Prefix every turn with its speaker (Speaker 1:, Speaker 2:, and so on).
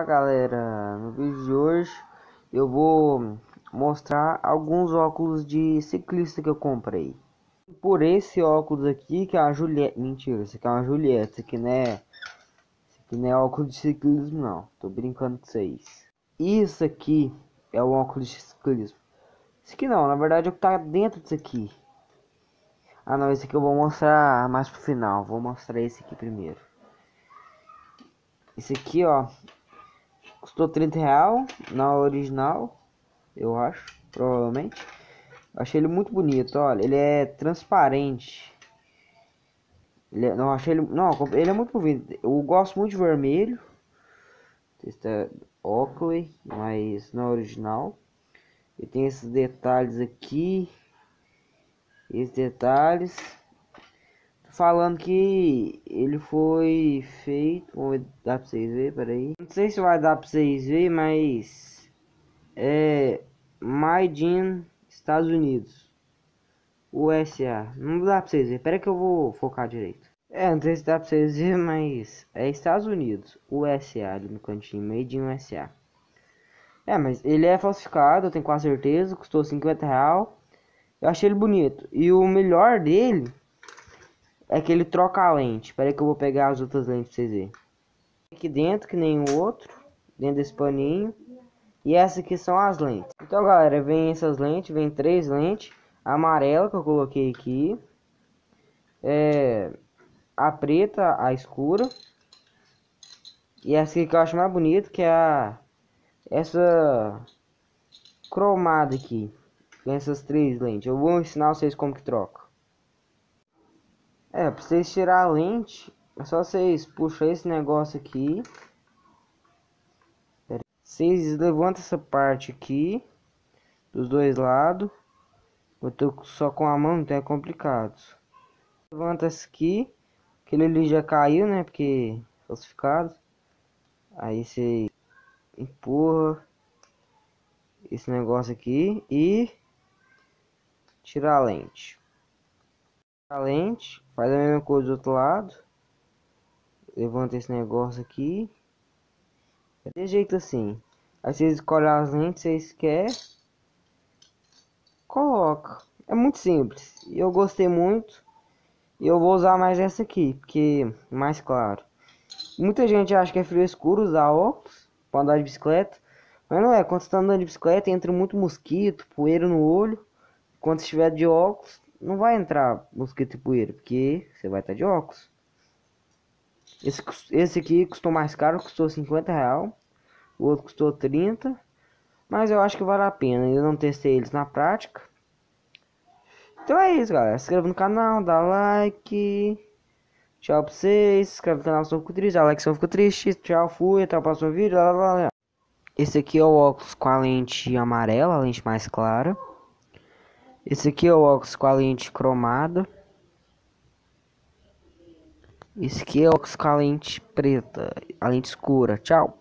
Speaker 1: Olá galera, no vídeo de hoje eu vou mostrar alguns óculos de ciclista que eu comprei. Por esse óculos aqui que é uma Juliette, mentira, esse aqui é uma Juliette, esse aqui não é, esse aqui não é óculos de ciclismo não, tô brincando com vocês. Isso aqui é o óculos de ciclismo. Esse aqui não, na verdade é o que tá dentro disso aqui. Ah não, esse aqui eu vou mostrar mais pro final, vou mostrar esse aqui primeiro. Esse aqui, ó, custou 30 real na original, eu acho, provavelmente. Achei ele muito bonito, olha, ele é transparente. Ele é, não, achei ele, não, ele é muito bonito. Eu gosto muito de vermelho. Esse é Oakley, mas na original. E tem esses detalhes aqui. Esses detalhes falando que ele foi feito. Vamos dar pra vocês verem, peraí. Não sei se vai dar pra vocês verem, mas é Made in Estados Unidos. USA. Não dá pra vocês verem. Pera que eu vou focar direito. É, não sei se dá pra vocês verem, mas é Estados Unidos. USA ali no cantinho. Made in USA. É, mas ele é falsificado, eu tenho quase certeza. Custou 50 real. Eu achei ele bonito. E o melhor dele é que ele troca a lente. Espera que eu vou pegar as outras lentes pra vocês verem. Aqui dentro, que nem o outro. Dentro desse paninho. E essas aqui são as lentes. Então, galera, vem essas lentes. Vem três lentes. A amarela que eu coloquei aqui. É... A preta, a escura. E essa aqui que eu acho mais bonita, que é a... Essa... Cromada aqui. Essas três lentes. Eu vou ensinar vocês como que troca. É, pra vocês tirar a lente, é só vocês puxar esse negócio aqui. Vocês levantam essa parte aqui, dos dois lados. Eu tô só com a mão, então é complicado. Levanta esse aqui, aquele ali já caiu, né, porque falsificado. Aí você empurra esse negócio aqui e tira a lente a lente, faz a mesma coisa do outro lado. Levanta esse negócio aqui. De jeito assim. Aí vocês escolhem as lentes que vocês querem. Coloca. É muito simples. E eu gostei muito. E eu vou usar mais essa aqui, porque é mais claro. Muita gente acha que é frio escuro usar óculos para andar de bicicleta. Mas não é, quando você está andando de bicicleta entra muito mosquito, poeira no olho. Quando estiver de óculos, não vai entrar mosquito e poeira, porque você vai estar de óculos. Esse, esse aqui custou mais caro, custou 50 real. O outro custou 30. Mas eu acho que vale a pena. Eu não testei eles na prática. Então é isso, galera. Se inscreva no canal, dá like. Tchau pra vocês. Se inscreve no canal se eu fico triste. Dá like se eu fico triste. Tchau, fui. Até o próximo vídeo. Esse aqui é o óculos com a lente amarela, a lente mais clara. Esse aqui é o óculos com a lente cromada. Esse aqui é o óculos com a lente preta, a lente escura. Tchau.